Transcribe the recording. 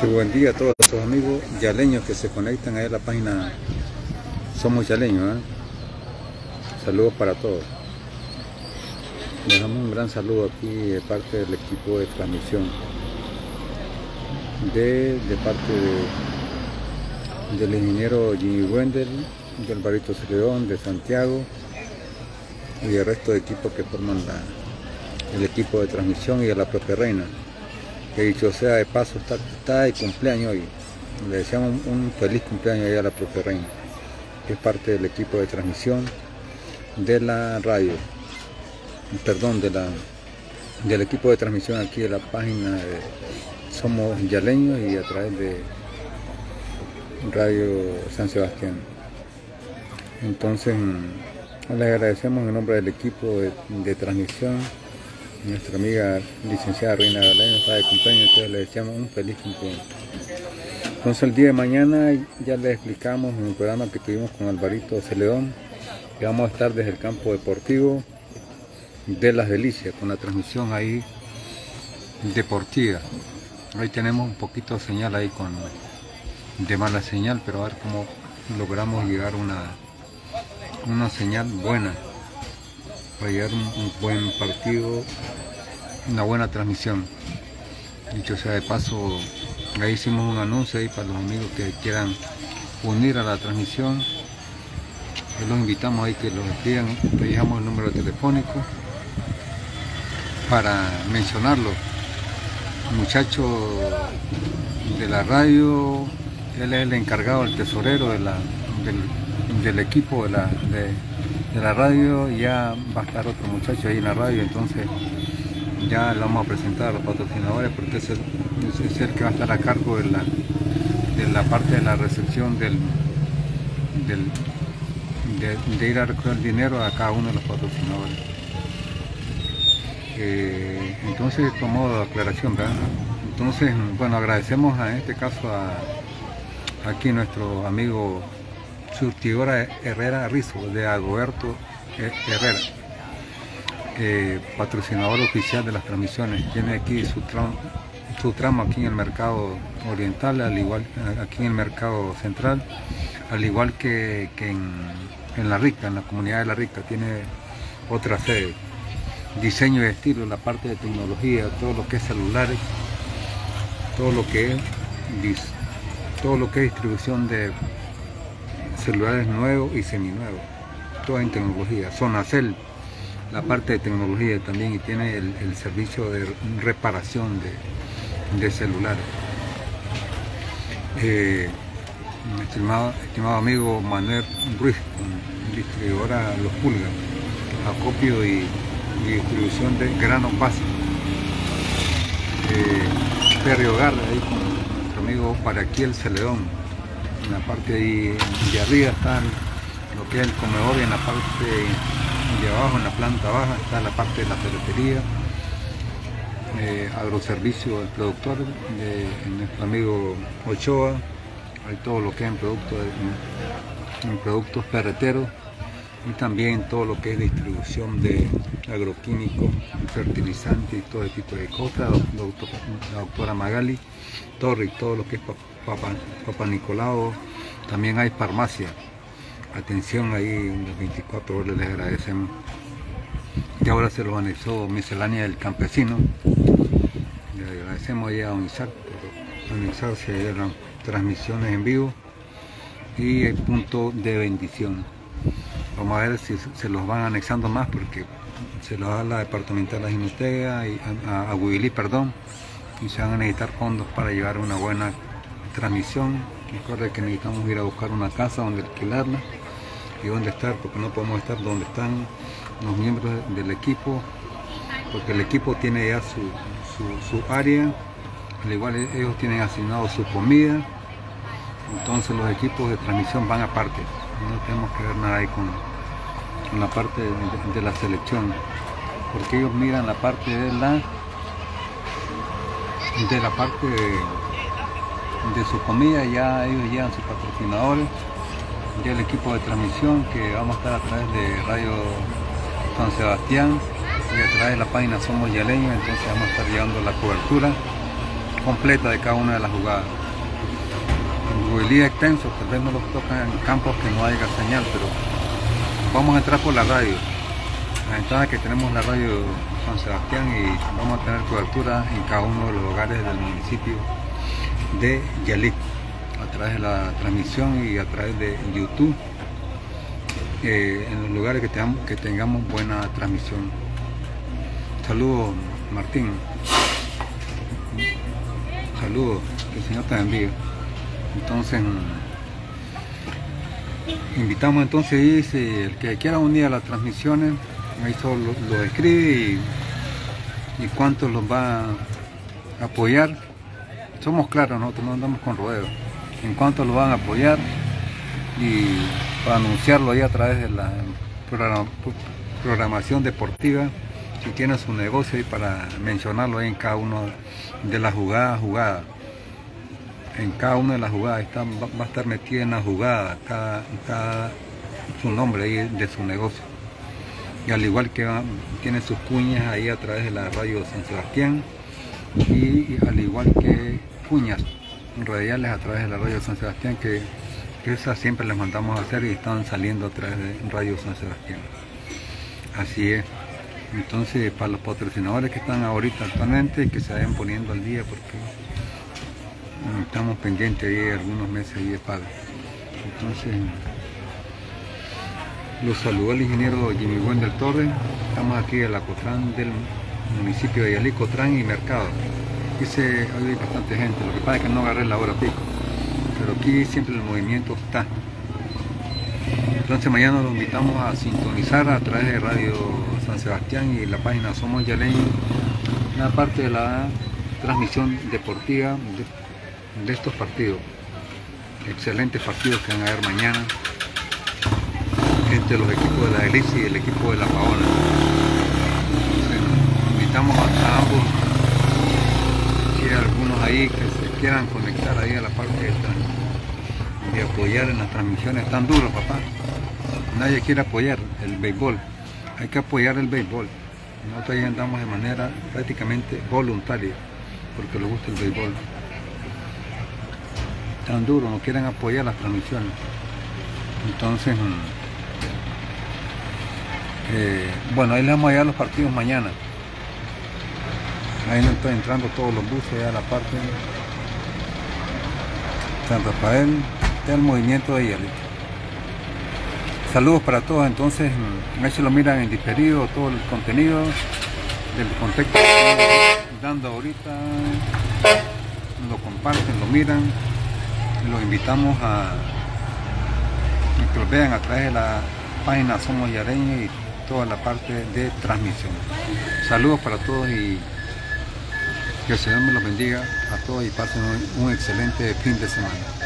Sí, buen día a todos nuestros amigos yaleños que se conectan ahí a la página Somos Yaleños. ¿eh? Saludos para todos. Dejamos un gran saludo aquí de parte del equipo de transmisión. De, de parte del ingeniero Jimmy Wendel, del Barito Celedón, de Santiago y el resto de equipos que forman el equipo de transmisión y de la propia reina que dicho sea de paso, está, de cumpleaños hoy. Le deseamos un, feliz cumpleaños a la propia reina, que es parte del equipo de transmisión de la radio, perdón, de la, del equipo de transmisión aquí de la página de Somos Yaleños y a través de Radio San Sebastián. Entonces, le agradecemos en nombre del equipo de transmisión nuestra amiga licenciada Reina Galena está de cumpleaños, entonces le deseamos un feliz cumpleaños. Entonces el día de mañana ya les explicamos en el programa que tuvimos con Alvarito Celedón, que vamos a estar desde el campo deportivo de Las Delicias, con la transmisión ahí deportiva. Ahí tenemos un poquito de señal ahí con de mala señal, pero a ver cómo logramos llegar una, una señal buena para llegar un, un buen partido, una buena transmisión. Dicho sea de paso, ahí hicimos un anuncio ahí para los amigos que quieran unir a la transmisión. los invitamos ahí que los escriban, le dejamos el número telefónico para mencionarlo. Muchacho de la radio, él es el encargado, el tesorero de la, del, equipo de la, de la radio, ya va a estar otro muchacho ahí en la radio, entonces ya le vamos a presentar a los patrocinadores porque es el, que va a estar a cargo de la, de la parte de la recepción del, de, ir a recoger el dinero a cada uno de los patrocinadores. Eh, entonces, como aclaración, ¿verdad? Entonces, bueno, agradecemos en este caso a aquí nuestro amigo surtidora Herrera Rizo, de Agoberto Herrera, patrocinador oficial de las transmisiones. Tiene aquí su, su tramo aquí en el mercado oriental, al igual aquí en el mercado central, al igual que, en, La Rica, en la comunidad de La Rica, tiene otra sede. Diseño y estilo, la parte de tecnología, todo lo que es celulares, todo lo que es todo lo que es distribución de celulares nuevos y seminuevos, toda en tecnología. Sonacel, la parte de tecnología también y tiene el, servicio de reparación de, celulares. Eh, estimado, estimado, amigo Manuel Ruiz, distribuidora Los Pulgas, acopio y, distribución de granos básicos. Eh, Perrio Garra, ahí con nuestro amigo Paraquiel Celedón, en la parte de, arriba está que es el comedor y en la parte de abajo, en la planta baja, está la parte de la ferretería, eh, agroservicio del productor, de, nuestro amigo Ochoa, hay todo lo que es en, producto en, productos ferreteros y también todo lo que es distribución de agroquímicos, fertilizantes y todo ese tipo de cosas, la doctora Magali Torri, todo lo que es Papá, Nicolau, también hay farmacia. Atención ahí en los 24 horas les agradecemos. Y ahora se los anexó Miscelánea del Campesino. Le agradecemos ya a UNISAC por anexarse a las transmisiones en vivo y el punto de bendición. Vamos a ver si se los van anexando más porque se los da la departamental de la y a, a perdón, y se van a necesitar fondos para llevar una buena transmisión. Recuerda que necesitamos ir a buscar una casa donde alquilarla y dónde estar, porque no podemos estar donde están los miembros del equipo, porque el equipo tiene ya su, área, al igual ellos tienen asignado su comida, entonces los equipos de transmisión van aparte, no tenemos que ver nada ahí con, la parte de, la selección, porque ellos miran la parte de la de la parte de, de su comida, ya ellos llevan sus patrocinadores, ya el equipo de transmisión que vamos a estar a través de Radio San Sebastián y a través de la página Somos Yaleños, entonces vamos a estar llevando la cobertura completa de cada una de las jugadas. Movilidad extenso, tal vez no los tocan en campos que no haya señal, pero vamos a entrar por la radio. La ventaja que tenemos la radio San Sebastián y vamos a tener cobertura en cada uno de los hogares del municipio de Yalí a través de la transmisión y a través de YouTube eh, en los lugares que tengamos, que tengamos buena transmisión. Saludos Martín. Saludos, que el Señor te bendiga. Entonces, invitamos entonces el que quiera unir a las transmisiones, ahí solo lo, escribe y, cuántos los va a apoyar. Somos claros, nosotros no andamos con rodeos. En cuánto lo van a apoyar y para anunciarlo ahí a través de la programación deportiva, si tiene su negocio y para mencionarlo ahí en cada uno de las jugadas jugadas. En cada una de las jugadas está, va, a estar metida en la jugada, cada, su nombre ahí de su negocio. Y al igual que tiene sus cuñas ahí a través de la radio San Sebastián y, al igual que cuñas radiales a través de la radio San Sebastián que esas siempre les mandamos a hacer y están saliendo a través de Radio San Sebastián. Así es. Entonces, para los patrocinadores que están ahorita actualmente, que se vayan poniendo al día porque estamos pendientes ahí algunos meses ahí de pago. Entonces, los saludo el ingeniero Jimmy Buen del Torre. Estamos aquí en la Cotrán del municipio de Yalí, Cotrán y Mercado. Dice, hoy hay bastante gente, lo que pasa es que no agarré la hora pico pero aquí siempre el movimiento está. Entonces mañana los invitamos a sintonizar a través de Radio San Sebastián y la página Somos Yaleños, una parte de la transmisión deportiva de, estos partidos. Excelentes partidos que van a haber mañana entre los equipos de la Delicia y el equipo de la Paola. invitamos a, ambos, hay algunos ahí que se quieran conectar ahí a la parte de apoyar en las transmisiones tan duras, papá. Nadie quiere apoyar el béisbol. Hay que apoyar el béisbol. Nosotros ahí andamos de manera prácticamente voluntaria, porque les gusta el béisbol. Tan duro, no quieren apoyar las transmisiones. Entonces, mm, eh, bueno, ahí les vamos a llevar los partidos mañana. Ahí no están entrando todos los buses ya a la parte. San Rafael, el movimiento de Yali. Saludos para todos, entonces, ahí se lo miran en diferido todo el contenido del contexto que dando ahorita, lo comparten, lo miran, los invitamos a, que lo vean a través de la página Somos Yareña y toda la parte de transmisión. Saludos para todos y que el Señor me los bendiga a todos y pasen un excelente fin de semana.